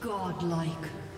Godlike.